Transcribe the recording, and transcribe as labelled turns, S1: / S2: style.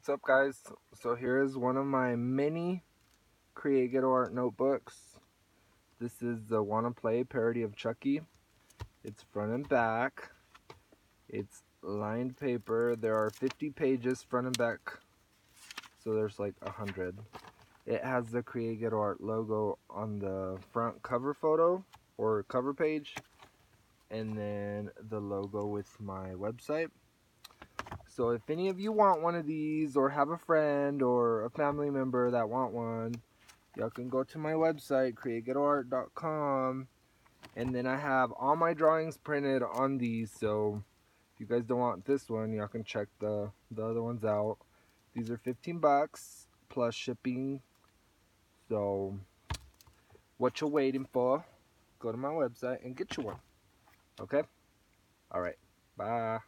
S1: What's up guys? So here is one of my mini Create Ghetto Art notebooks. This is the Wanna Play parody of Chucky. It's front and back. It's lined paper. There are 50 pages front and back. So there's like a hundred. It has the Create Ghetto Art logo on the front cover photo or cover page. And then the logo with my website. So if any of you want one of these or have a friend or a family member that want one, y'all can go to my website, createghettoart.com. And then I have all my drawings printed on these. So if you guys don't want this one, y'all can check the, the other ones out. These are 15 bucks plus shipping. So what you're waiting for? Go to my website and get you one. Okay? Alright. Bye.